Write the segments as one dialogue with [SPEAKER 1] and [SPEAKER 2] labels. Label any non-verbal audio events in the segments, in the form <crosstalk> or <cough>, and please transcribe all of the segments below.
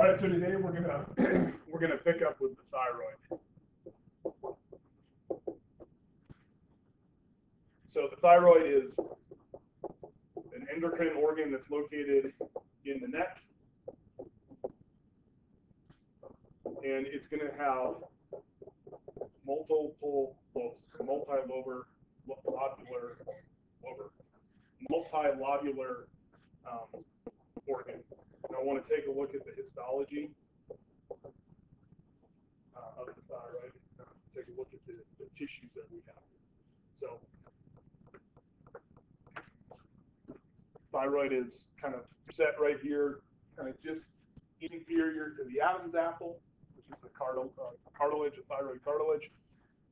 [SPEAKER 1] All right, so today we're gonna <clears throat> we're gonna pick up with the thyroid. So the thyroid is an endocrine organ that's located in the neck, and it's gonna have multiple lobes, multi-lobar, lobular, lobar, multi-lobular um, organ. And I want to take a look at the histology uh, of the thyroid. Uh, take a look at the, the tissues that we have. So, thyroid is kind of set right here, kind of just inferior to the Adam's apple, which is the cartil- uh, cartilage, a thyroid cartilage,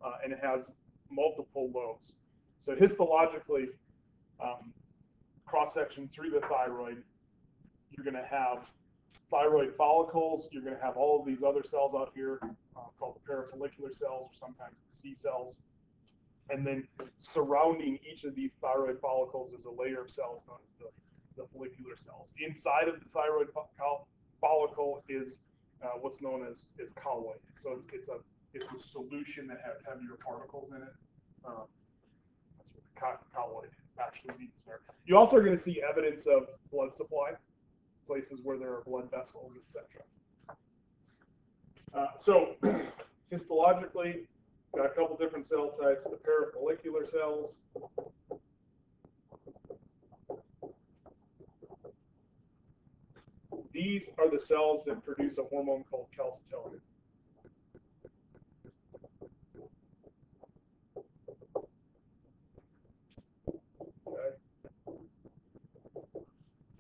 [SPEAKER 1] uh, and it has multiple lobes. So histologically, um, cross section through the thyroid, you're going to have thyroid follicles. You're going to have all of these other cells out here uh, called the parafollicular cells, or sometimes the C cells. And then surrounding each of these thyroid follicles is a layer of cells known as the, the follicular cells. Inside of the thyroid fo- follicle is uh, what's known as, as colloid. So it's, it's a it's a solution that has heavier particles in it. Um, that's what the co- colloid actually means there. You also are going to see evidence of blood supply, places where there are blood vessels, etc. Uh, so <clears throat> histologically, got a couple different cell types, the parafollicular cells. These are the cells that produce a hormone called calcitonin. Okay.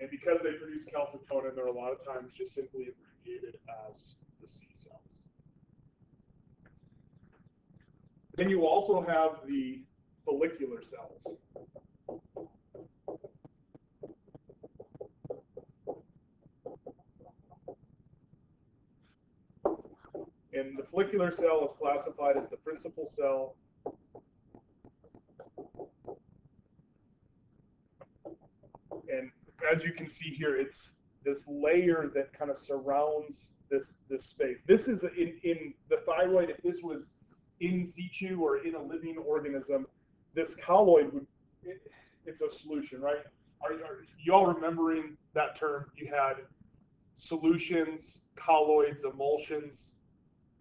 [SPEAKER 1] And because they produce calcitonin, they're a lot of times just simply abbreviated as the C cells. Then you also have the follicular cells. And the follicular cell is classified as the principal cell and as you can see here, it's this layer that kind of surrounds this this space. This is in in the thyroid. If this was in situ or in a living organism, this colloid would it, it's a solution, right? Are, are you all remembering that term? You had solutions, colloids, emulsions.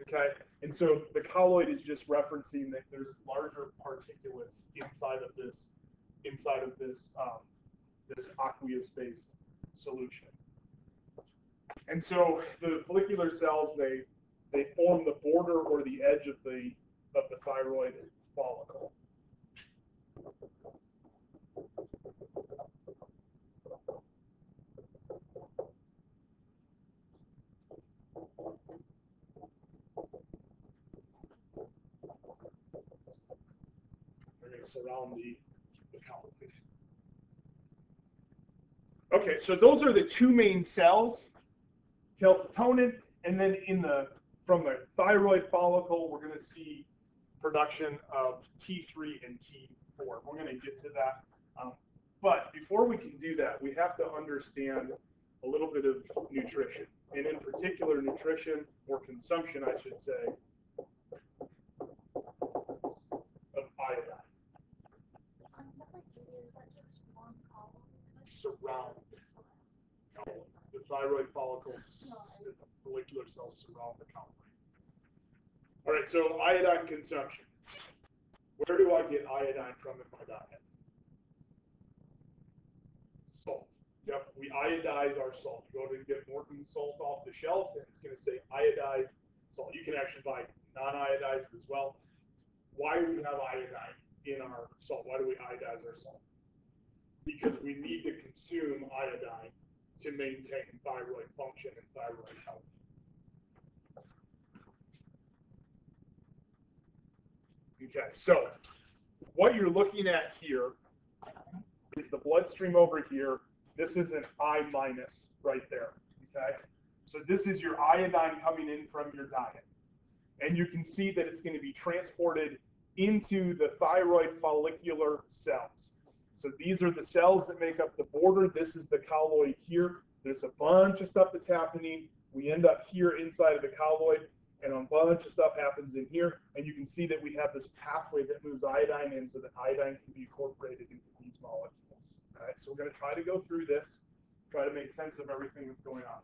[SPEAKER 1] Okay, and so the colloid is just referencing that there's larger particulates inside of this inside of this um, this aqueous-based solution. And so the follicular cells, they they form the border or the edge of the of the thyroid follicle. To surround the, the colloid. Okay, so those are the two main cells, calcitonin, and then in the from the thyroid follicle, we're going to see production of T3 and T4. We're going to get to that. Um, but before we can do that, we have to understand a little bit of nutrition, and in particular, nutrition or consumption, I should say, of iodine. Surround. The thyroid follicles, the follicular cells surround the colloid. All right, so iodine consumption. Where do I get iodine from in my diet? Salt. Yep, we iodize our salt. You go to get Morton salt off the shelf, and it's going to say iodized salt. You can actually buy non-iodized as well. Why do we have iodine in our salt? Why do we iodize our salt? Because we need to consume iodine to maintain thyroid function and thyroid health. Okay, so what you're looking at here is the bloodstream over here. This is an I minus right there. Okay, so this is your iodine coming in from your diet. And you can see that it's going to be transported into the thyroid follicular cells. So these are the cells that make up the border. This is the colloid here. There's a bunch of stuff that's happening We end up here inside of the colloid, and a bunch of stuff happens in here, and you can see that we have this pathway that moves iodine in so that iodine can be incorporated into these molecules. All right, so we're going to try to go through this, try to make sense of everything that's going on.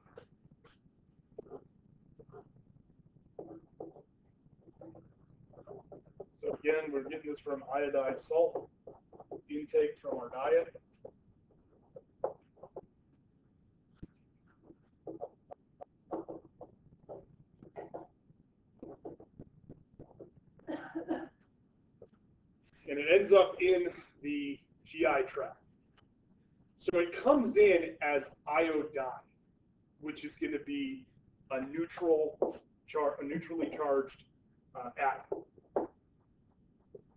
[SPEAKER 1] So again, we're getting this from iodized salt intake from our diet. And it ends up in the GI tract. So it comes in as iodine, which is going to be a neutral, char a neutrally charged uh, atom.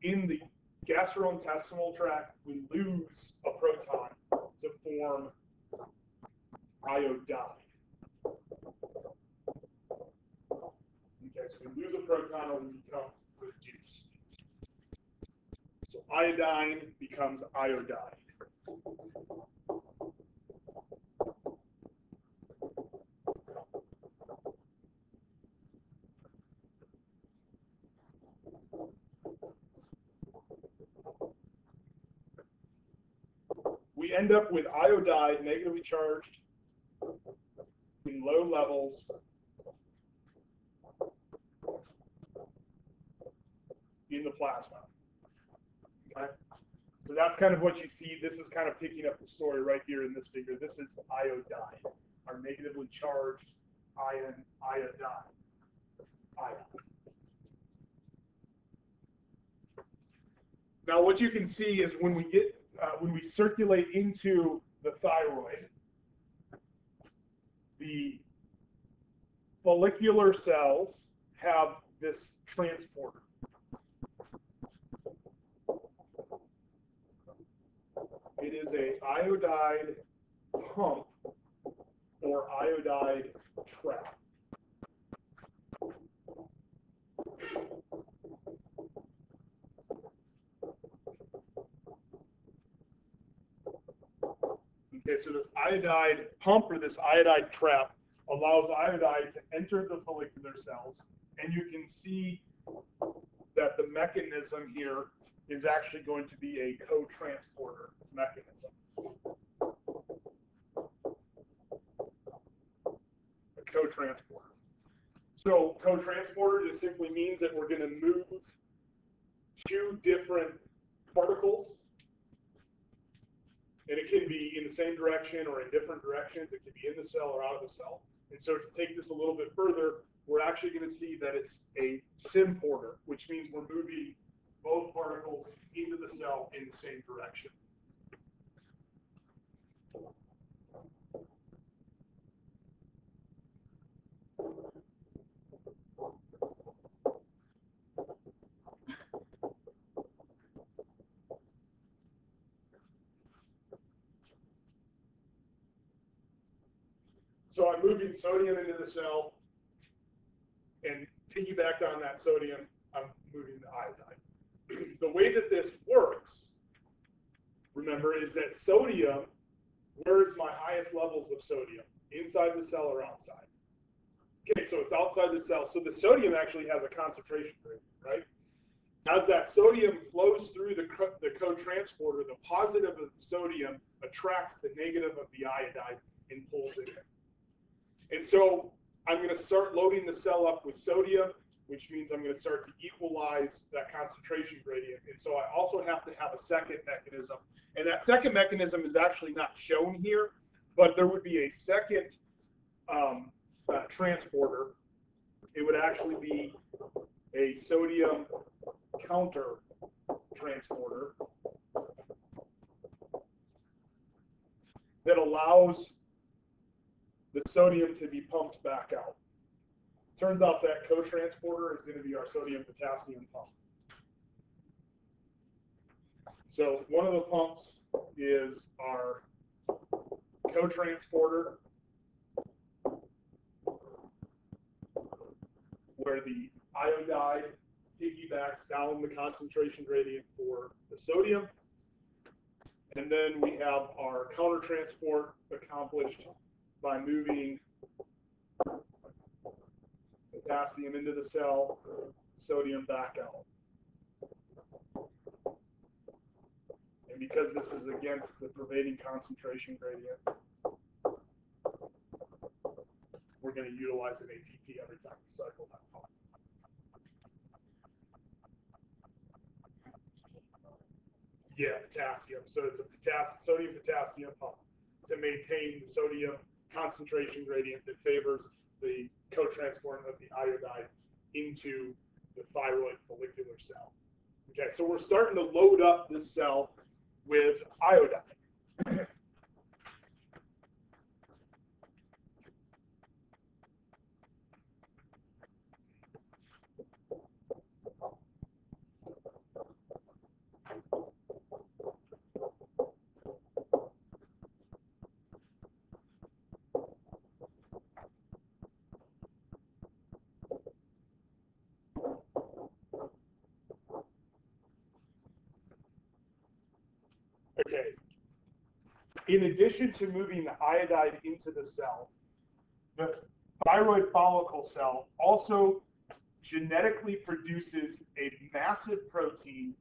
[SPEAKER 1] In the gastrointestinal tract, we lose a proton to form iodide. Okay, so we lose a proton and we become reduced. So iodine becomes iodide. we end up with iodide negatively charged in low levels in the plasma. Okay? So that's kind of what you see. This is kind of picking up the story right here in this figure. This is iodide, our negatively charged ion, iodine, ion. Now what you can see is when we get uh, when we circulate into the thyroid, the follicular cells have this transporter. It is a iodide pump or iodide trap. Okay, so this iodide pump or this iodide trap allows iodide to enter the follicular cells, and you can see that the mechanism here is actually going to be a co-transporter mechanism. A co-transporter. So co-transporter just simply means that we're going to move two different particles and it can be in the same direction or in different directions. It can be in the cell or out of the cell. And so to take this a little bit further, we're actually going to see that it's a symporter, which means we're moving both particles into the cell in the same direction. So I'm moving sodium into the cell, and piggybacked on that sodium, I'm moving the iodine. <clears throat> the way that this works, remember, is that sodium, where's my highest levels of sodium? Inside the cell or outside? Okay, so it's outside the cell. So the sodium actually has a concentration gradient, right? As that sodium flows through the, co the co-transporter, the positive of the sodium attracts the negative of the iodide and pulls it in. And so I'm going to start loading the cell up with sodium, which means I'm going to start to equalize that concentration gradient. And so I also have to have a second mechanism. And that second mechanism is actually not shown here, but there would be a second um, uh, transporter. It would actually be a sodium counter transporter that allows sodium to be pumped back out. Turns out that co-transporter is going to be our sodium potassium pump. So one of the pumps is our co-transporter where the iodide piggybacks down the concentration gradient for the sodium. And then we have our counter transport accomplished by moving potassium into the cell, sodium back out. And because this is against the pervading concentration gradient, we're going to utilize an ATP every time we cycle that pump. Yeah, potassium. So it's a potassium, sodium potassium pump to maintain the sodium concentration gradient that favors the co-transport of the iodide into the thyroid follicular cell. Okay, so we're starting to load up this cell with iodine. Okay. In addition to moving the iodide into the cell, the thyroid follicle cell also genetically produces a massive protein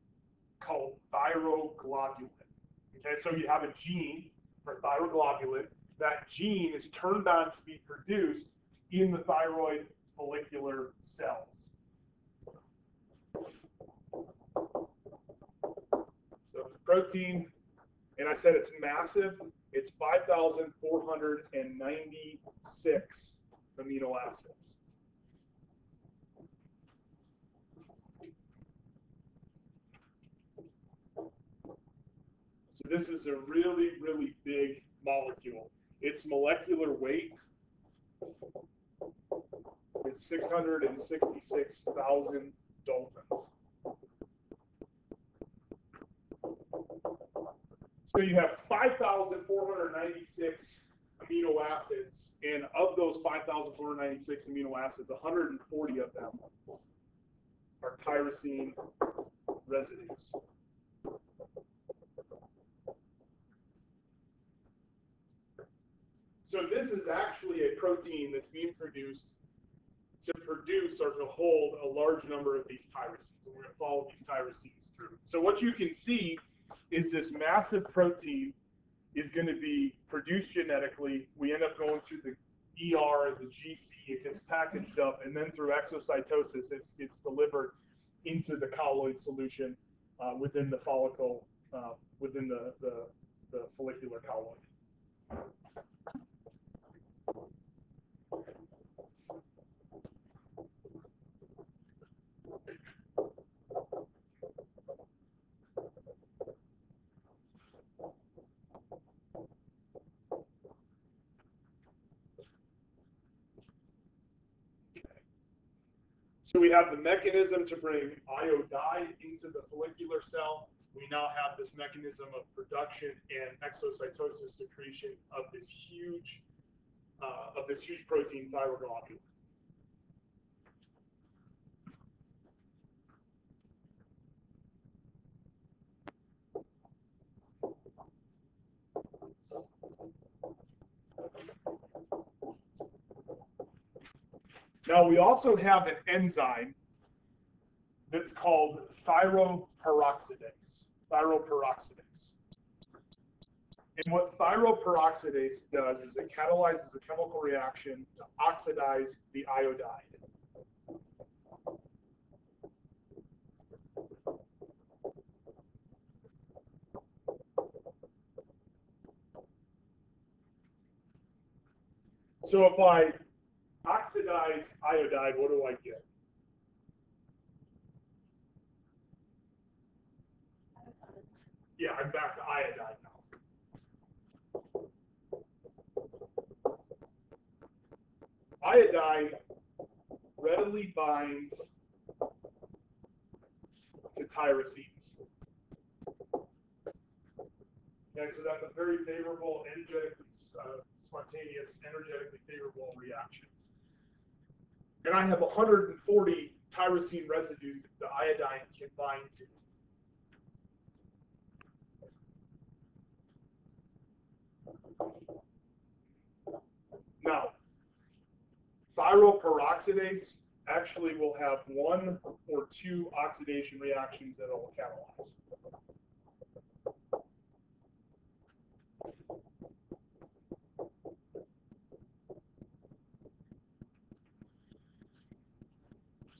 [SPEAKER 1] called thyroglobulin. Okay, so you have a gene for thyroglobulin. That gene is turned on to be produced in the thyroid follicular cells. So it's a protein and I said it's massive. It's 5,496 amino acids. So this is a really, really big molecule. Its molecular weight is 666,000 daltons. So you have 5,496 amino acids, and of those 5,496 amino acids, 140 of them are tyrosine residues. So this is actually a protein that's being produced to produce or to hold a large number of these tyrosines. And we're going to follow these tyrosines through. So what you can see is this massive protein is going to be produced genetically. We end up going through the ER, the GC, it gets packaged up, and then through exocytosis, it's, it's delivered into the colloid solution uh, within the follicle, uh, within the, the, the follicular colloid. We have the mechanism to bring iodide into the follicular cell. We now have this mechanism of production and exocytosis secretion of this huge, uh, of this huge protein thyroglobulin. Now we also have an enzyme that's called thyroperoxidase. Thyroperoxidase. And what thyroperoxidase does is it catalyzes a chemical reaction to oxidize the iodide. So if I oxidize iodide, what do I get? Yeah, I'm back to iodide now. Iodide readily binds to tyrosines. Okay, so that's a very favorable, energetically, uh, spontaneous, energetically favorable reaction and I have 140 tyrosine residues that the iodine can bind to. Now, thyroperoxidase actually will have one or two oxidation reactions that it will catalyze.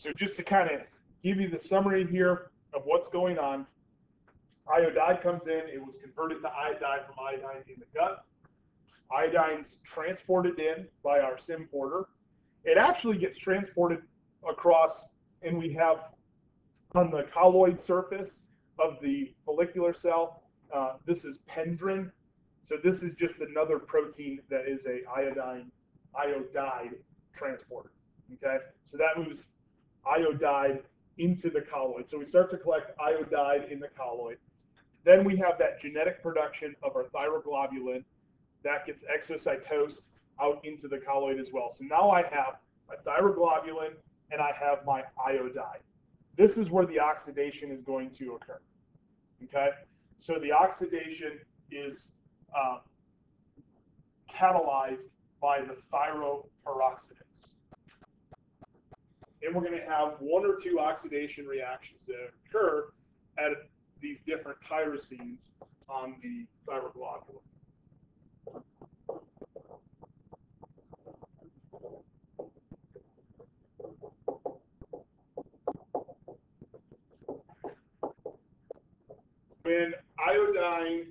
[SPEAKER 1] So just to kind of give you the summary here of what's going on, iodide comes in, it was converted to iodide from iodine in the gut. Iodine's transported in by our symporter. It actually gets transported across, and we have on the colloid surface of the follicular cell, uh, this is pendrin. So this is just another protein that is a iodine, iodide transporter. Okay, so that moves iodide into the colloid. So we start to collect iodide in the colloid. Then we have that genetic production of our thyroglobulin that gets exocytosed out into the colloid as well. So now I have my thyroglobulin and I have my iodide. This is where the oxidation is going to occur. Okay, so the oxidation is uh, catalyzed by the thyroperoxidase. And we're going to have one or two oxidation reactions that occur at these different tyrosines on the thyroglobulin. When iodine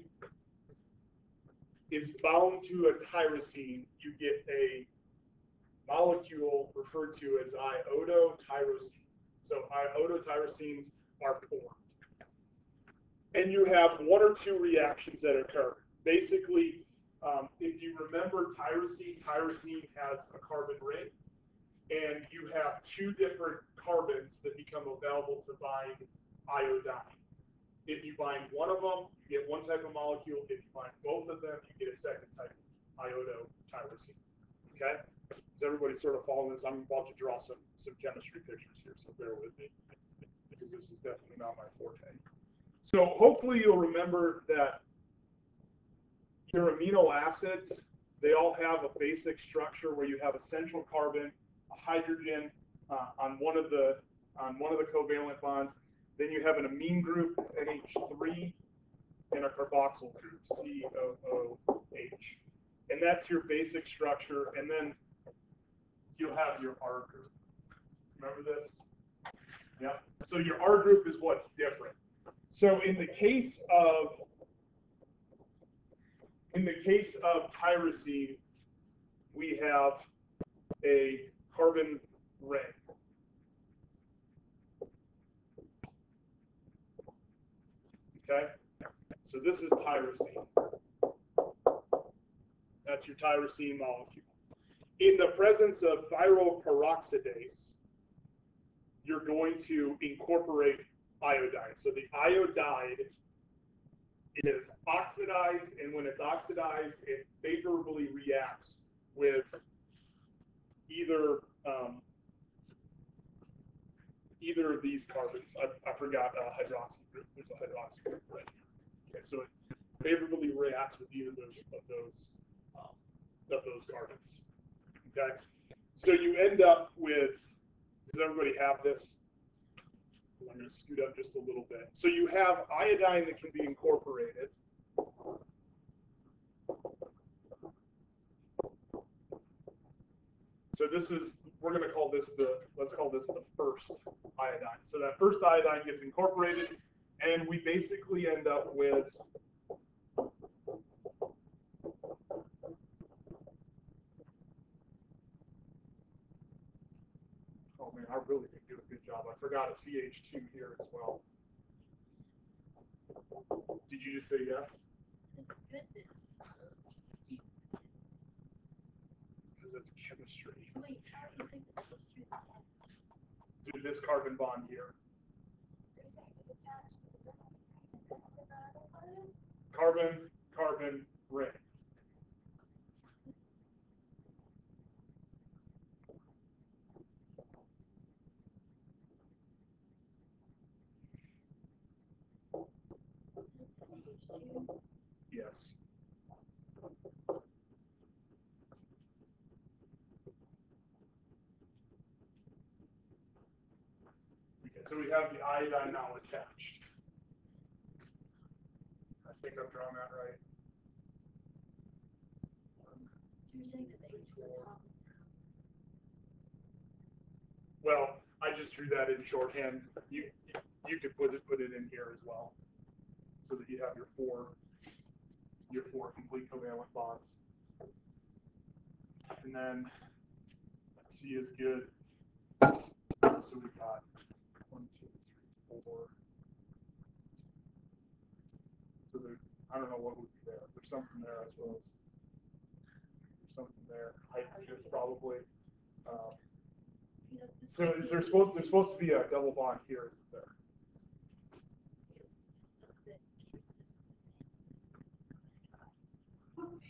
[SPEAKER 1] is bound to a tyrosine, you get a molecule referred to as iodotyrosine. So iodotyrosines are formed. And you have one or two reactions that occur. Basically, um, if you remember tyrosine, tyrosine has a carbon ring, and you have two different carbons that become available to bind iodine. If you bind one of them, you get one type of molecule. If you bind both of them, you get a second type of iodotyrosine. Okay? Is everybody sort of following this? I'm about to draw some some chemistry pictures here, so bear with me because this is definitely not my forte. So hopefully you'll remember that your amino acids, they all have a basic structure where you have a central carbon, a hydrogen uh, on one of the on one of the covalent bonds, then you have an amine group, NH3, and a carboxyl group, COOH. And that's your basic structure. And then you'll have your R group. Remember this? Yeah. So your R group is what's different. So in the case of in the case of tyrosine, we have a carbon ring. Okay? So this is tyrosine. That's your tyrosine molecule. In the presence of thyroperoxidase, you're going to incorporate iodine. So the iodide is oxidized, and when it's oxidized, it favorably reacts with either um, either of these carbons. I, I forgot a hydroxy group. There's a hydroxy group right here. Okay, so it favorably reacts with either of those of those um, of those carbons. Okay, so you end up with. Does everybody have this? I'm going to scoot up just a little bit. So you have iodine that can be incorporated. So this is, we're going to call this the, let's call this the first iodine. So that first iodine gets incorporated, and we basically end up with Oh man, I really didn't do a good job. I forgot a CH2 here as well. Did you just say yes?
[SPEAKER 2] Goodness.
[SPEAKER 1] Because it's chemistry.
[SPEAKER 2] Wait, how do you think this goes through the?
[SPEAKER 1] Do this carbon bond here.
[SPEAKER 2] Carbon, carbon, it's attached to the bone, and then it's another one?
[SPEAKER 1] Carbon, carbon, ring.
[SPEAKER 2] So it's a CH2.
[SPEAKER 1] Yes. Okay, So we have the iodine now attached. I think I've drawn that right. Well, I just drew that in shorthand. You, you could put it, put it in here as well. So that you have your four, your four complete covalent bonds. And then C is good. So we've got one, two, three, four. So there, I don't know what would be there. There's something there, I suppose. There's something there. Hydrogen probably. Um,
[SPEAKER 2] You know, this
[SPEAKER 1] so is there supposed, there's supposed to be a double bond here, isn't there?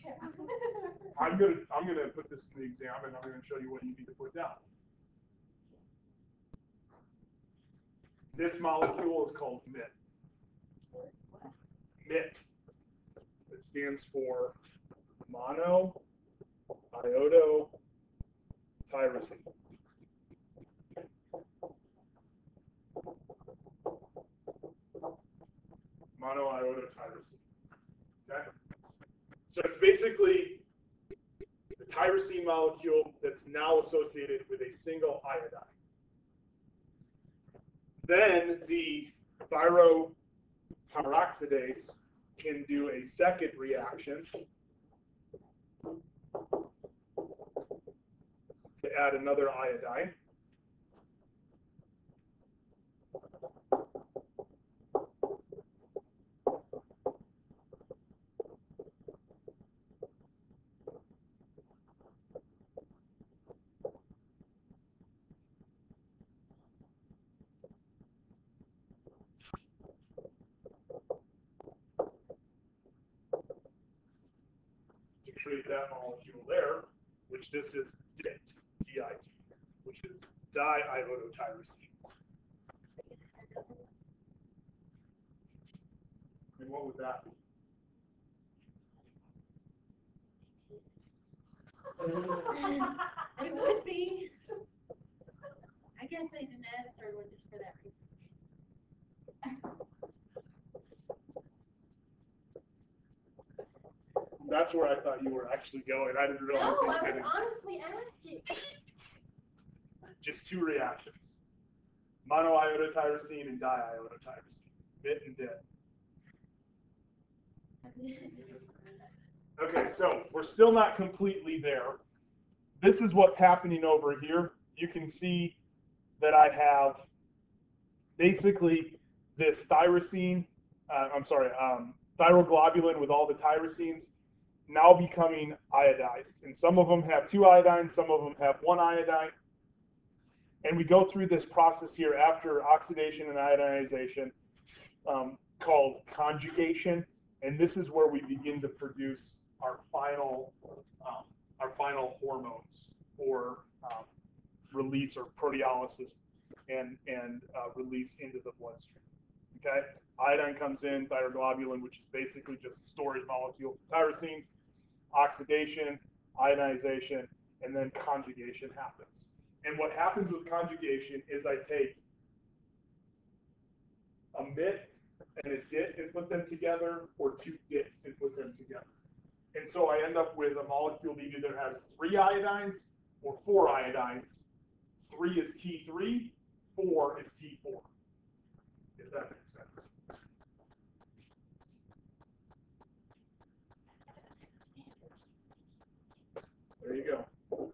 [SPEAKER 1] <laughs> I'm gonna, I'm gonna put this in the exam and I'm gonna show you what you need to put down. This molecule is called MIT. MIT. It stands for mono iodo tyrosine. Monoiodotyrosine. Okay? So it's basically the tyrosine molecule that's now associated with a single iodine. Then the thyroperoxidase can do a second reaction to add another iodine. To create that molecule there, which this is DIT, D-I-T, which is diiodotyrosine. And what would that be? <laughs>
[SPEAKER 2] It would be. I guess they didn't add a third one just for that reason. <laughs>
[SPEAKER 1] That's where I thought you were actually going. I didn't
[SPEAKER 2] No,
[SPEAKER 1] realize
[SPEAKER 2] I was honestly asking.
[SPEAKER 1] Just two reactions. Monoiodotyrosine and diiodotyrosine. MIT and DIT. <laughs> Okay, so we're still not completely there. This is what's happening over here. You can see that I have basically this tyrosine, uh, I'm sorry, um, thyroglobulin with all the tyrosines now becoming iodized. And some of them have two iodines, some of them have one iodine. And we go through this process here after oxidation and iodinization um, called conjugation and this is where we begin to produce our final um, our final hormones or um, release or proteolysis and and uh, release into the bloodstream. Okay, iodine comes in, thyroglobulin, which is basically just a storage molecule for tyrosines, oxidation, ionization, and then conjugation happens. And what happens with conjugation is I take a MIT and a DIT and put them together, or two DITs and put them together. And so I end up with a molecule that either has three iodines or four iodines. Three is T3, four is T4. If that makes sense. There you go.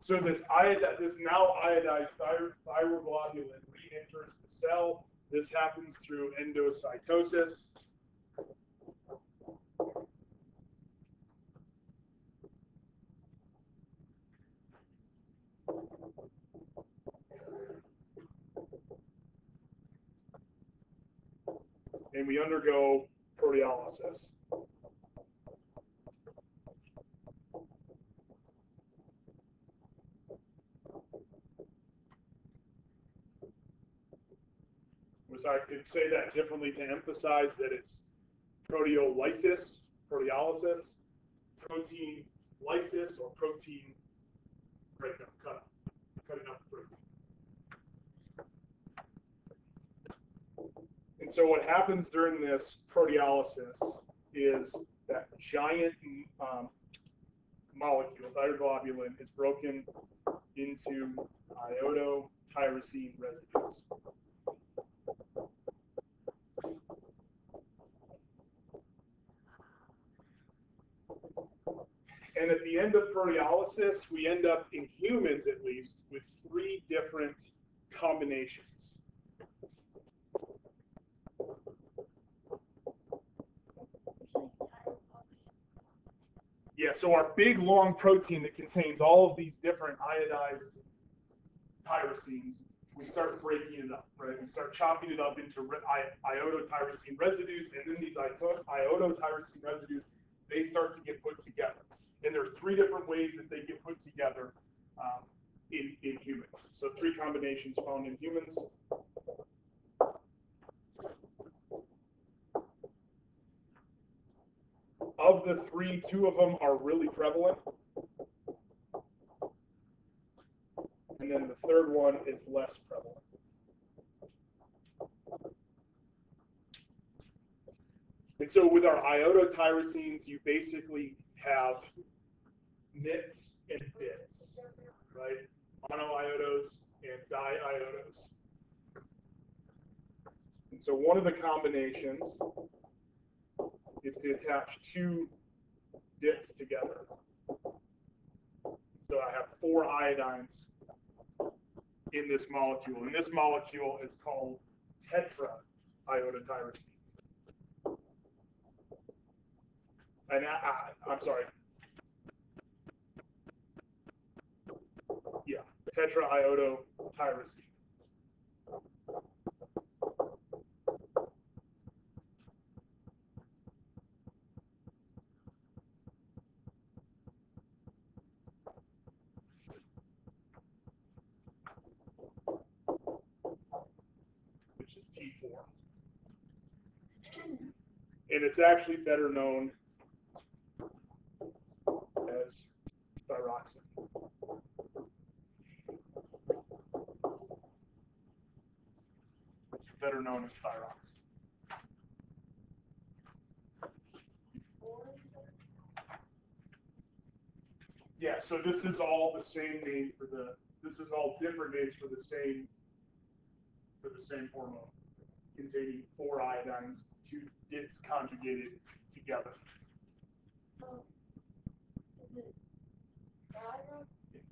[SPEAKER 1] So this this now iodized thyroglobulin re-enters the cell. This happens through endocytosis. And we undergo proteolysis. so I could say that differently to emphasize that it's proteolysis, proteolysis, protein lysis, or protein breakup, cut cutting up the protein. And so what happens during this proteolysis is that giant um, molecule, thyroglobulin, is broken into iodotyrosine residues. And at the end of proteolysis, we end up, in humans at least, with three different combinations. Yeah, so our big long protein that contains all of these different iodized tyrosines, we start breaking it up, right? We start chopping it up into iodotyrosine residues, and then these iodotyrosine residues, they start to get put together. And there are three different ways that they get put together um, in, in humans. So three combinations found in humans. Of the three, two of them are really prevalent. And then the third one is less prevalent. And so with our iodotyrosines, you basically have mits and dits, right? Monoiodos and diiodos. And so one of the combinations is to attach two dits together. So I have four iodines in this molecule, and this molecule is called tetraiodotyrosines. And I, I, I'm sorry. Yeah, tetraiodotyrosine. which is T4. And it's actually better known as thyroxine. It's better known as thyroxine. Yeah, so this is all the same name for the, this is all different names for the same, for the same hormone containing four iodines, two dits conjugated together.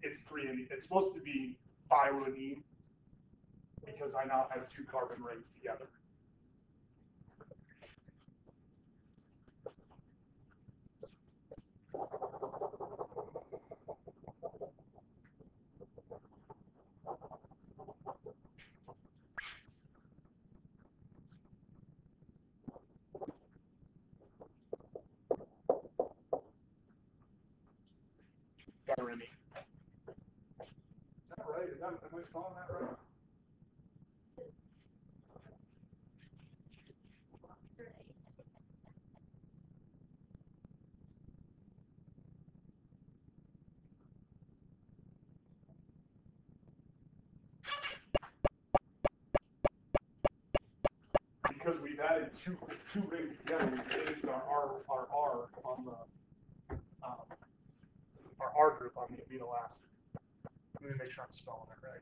[SPEAKER 1] It's three, it's supposed to be thyronine because I now have two carbon rings together. Thyronine. Is that am I spelling that
[SPEAKER 2] eight?
[SPEAKER 1] Because we've added two, two rings together, we've changed our R, our R on the, um, our R group on the amino acid. Let me make sure I'm spelling it right.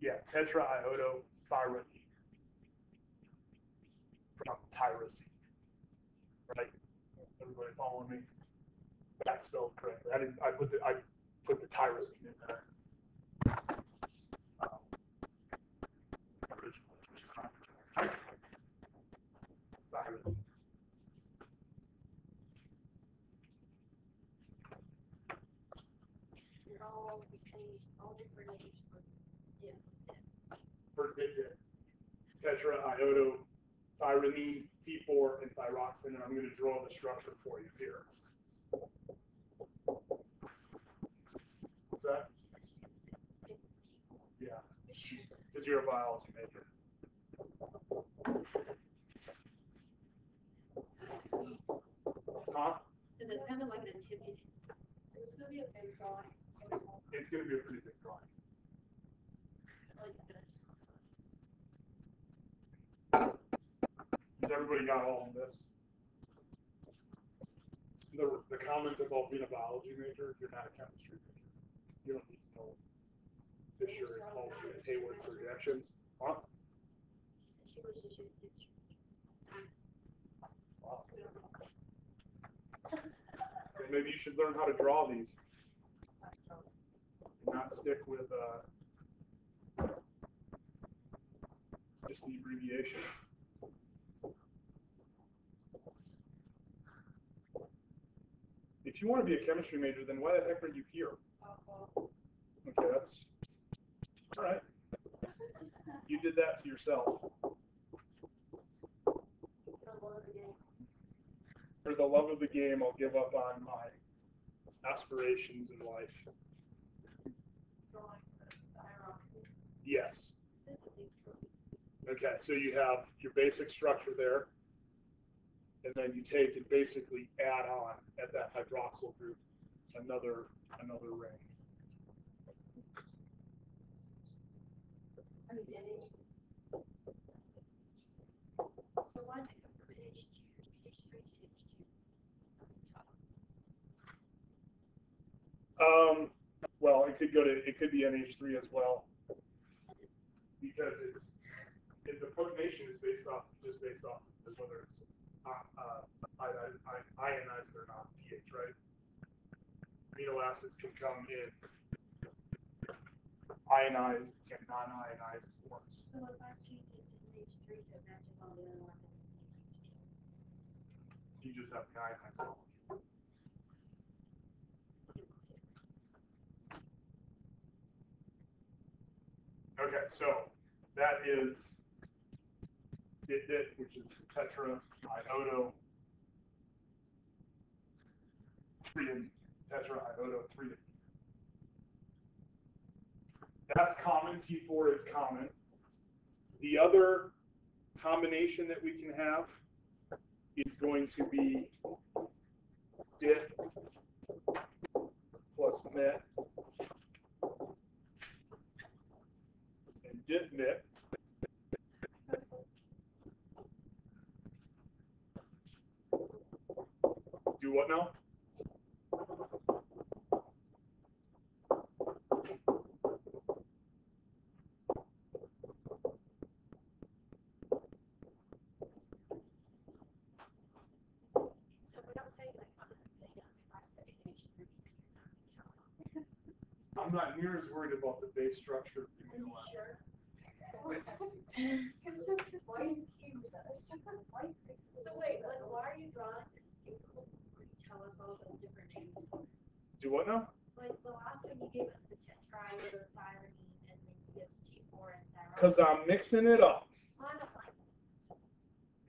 [SPEAKER 1] Yeah, tetraiodothyronine. From tyrosine. Right? Everybody following me? That's spelled correctly. I didn't, I put the, I put the tyrosine in there. Um, originally, which is not correct.
[SPEAKER 2] Names for
[SPEAKER 1] for did tetraiodothyronine T4 and thyroxine, and I'm going to draw the structure for you here. What's that? Yeah, because you're a biology major. Huh?
[SPEAKER 2] So that sounded like an activity.
[SPEAKER 3] Is this gonna be a big drawing?
[SPEAKER 1] It's going to be a pretty big drawing. Oh, Has everybody got all of this? The, the comment about being a biology major, you're not a chemistry major. You don't need to know Fisher and Holmes and Hayward's reactions. Huh?
[SPEAKER 2] She was just shooting pictures.
[SPEAKER 1] Wow. Then Maybe you should learn how to draw these, and not stick with, uh, just the abbreviations. If you want to be a chemistry major, then why the heck are you here? Okay, that's, all right. You did that to yourself. For the love of the game, I'll give up on my aspirations in life. Yes. Okay, so you have your basic structure there. And then you take and basically add on at that hydroxyl group another another ring.
[SPEAKER 3] I mean, did it?
[SPEAKER 2] So why did it go from H two, H three to H two?
[SPEAKER 1] Um, well, it could go to it could be NH3 as well because it's if the protonation is based off just based off of whether it's uh, uh, ionized, ionized or not pH, right? Amino acids can come in ionized and non-ionized forms.
[SPEAKER 2] So if I change it to H three, so it matches all the other ones.
[SPEAKER 1] You just have the ionized Okay, so that is DIT, which is tetra iodo triamine, tetra iodo triamine. That's common. T4 is common. The other combination that we can have is going to be DIT plus MIT DIT MIT. Do what now?
[SPEAKER 2] I'm not
[SPEAKER 1] near as worried about the base structure.
[SPEAKER 3] Sure. Consistent is key with us. White.
[SPEAKER 2] So wait, like, why are you drawing this cubicle? Tell us all the different names?
[SPEAKER 1] Do what now?
[SPEAKER 2] Like, the last one you gave us the tetrahydrothyrene, and then you gave us T four and thyroxine.
[SPEAKER 1] Because I'm mixing it up.
[SPEAKER 2] On a line.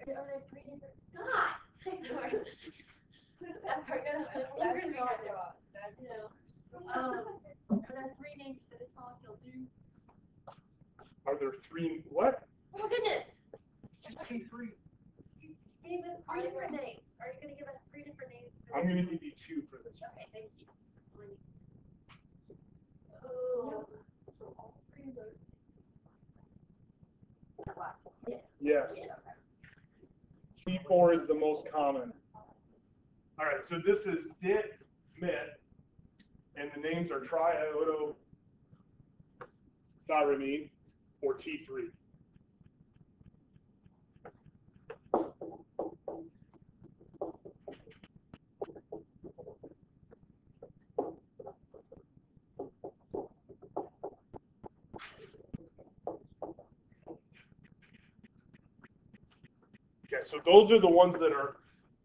[SPEAKER 3] Are there three different?
[SPEAKER 2] God! Sorry. <laughs> That's our,
[SPEAKER 3] That's
[SPEAKER 2] that's
[SPEAKER 3] not
[SPEAKER 2] fingers
[SPEAKER 3] your
[SPEAKER 2] together.
[SPEAKER 3] job. That's
[SPEAKER 2] You know, um, are there three names for this molecule too?
[SPEAKER 1] Are there three, what?
[SPEAKER 2] Oh my goodness!
[SPEAKER 1] Just T3.
[SPEAKER 2] You gave us three different names. Are you gonna give us three different names for
[SPEAKER 1] I'm
[SPEAKER 2] this?
[SPEAKER 1] gonna give you two for this.
[SPEAKER 2] Okay, thank you. Oh.
[SPEAKER 3] So all three of those.
[SPEAKER 2] Yes.
[SPEAKER 1] Yes. T4 is the most common. All right, so this is DIT MIT, and the names are triiodothyramine or T3. Okay, so those are the ones that are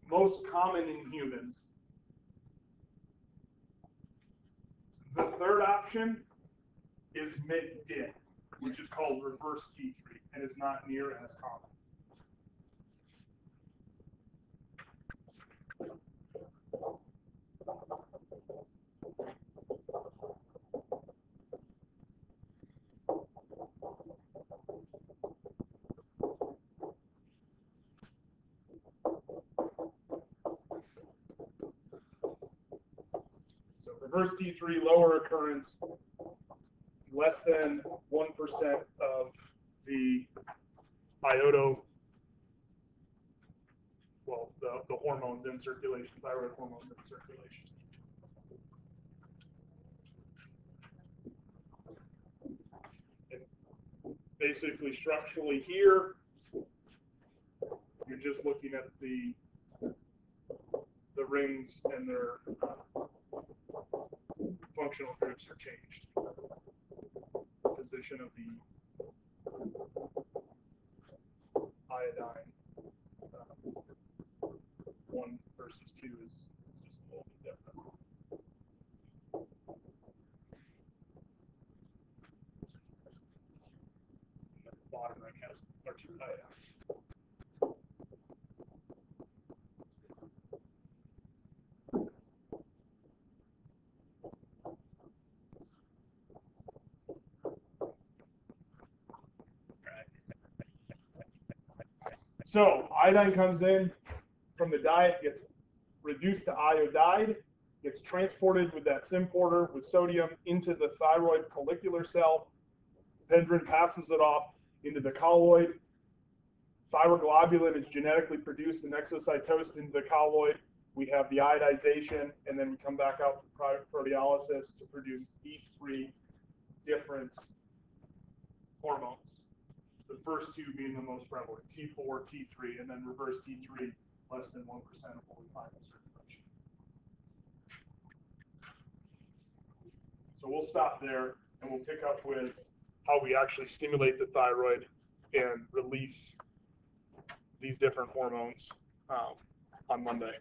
[SPEAKER 1] most common in humans. The third option is MIT-DIT, which is called reverse T3 and is not near as common. Reverse T3, lower occurrence, less than 1% of the iodo, well, the, the hormones in circulation, thyroid hormones in circulation. And Basically structurally here, you're just looking at the the rings and their functional groups are changed. Position of the iodine, uh, one versus two is is just a little bit different. The bottom ring has our two iodines. So iodine comes in from the diet, gets reduced to iodide, gets transported with that symporter with sodium into the thyroid follicular cell. Pendrin passes it off into the colloid. Thyroglobulin is genetically produced and exocytosed into the colloid. We have the iodization, and then we come back out to proteolysis to produce these three different hormones. First two being the most prevalent, T4, T3, and then reverse T3, less than 1% of what we find in circulation. So we'll stop there and we'll pick up with how we actually stimulate the thyroid and release these different hormones um, on Monday.